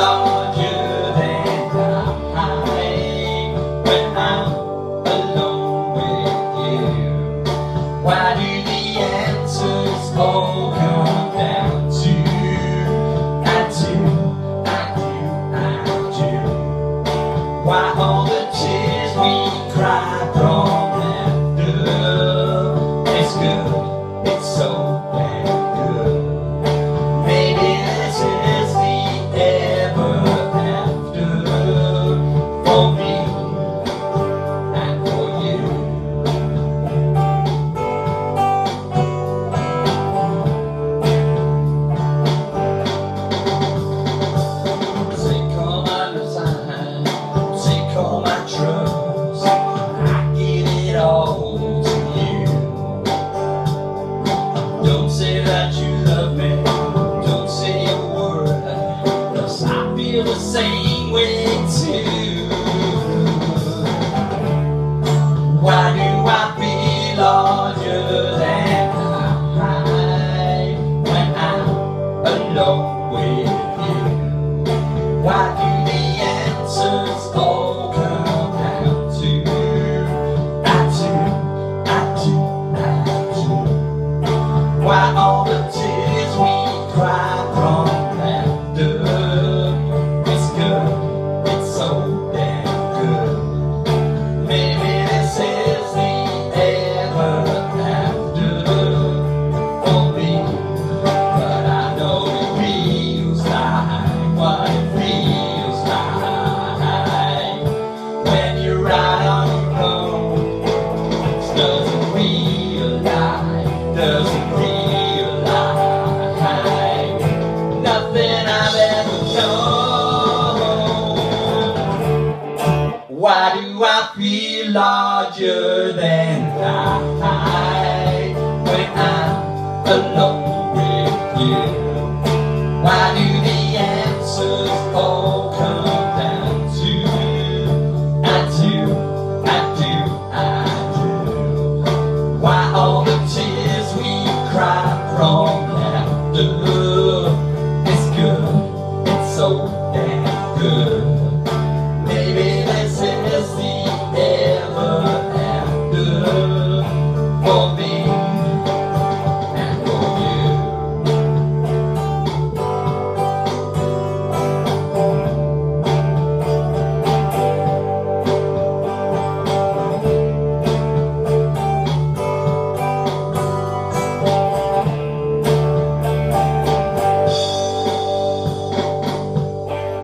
larger than I When I'm alone with you. Why do the answers all come down to I do, I do, I do Why all the tears we cry from good, feel the same way too. Why do I feel larger than I when I'm alone with you? Why do the answers all come down to I do, I do, I do Why larger than I when I'm alone with you? Why do the answers all come down to I do, I do, I do? Why all the tears we cry from laughter? It's good, it's so damn good.